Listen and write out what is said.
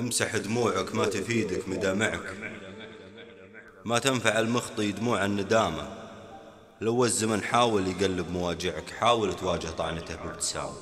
امسح دموعك ما تفيدك مدامعك ما تنفع المخطي دموع الندامة. لو الزمن حاول يقلب مواجعك حاول تواجه طعنته بابتسامة.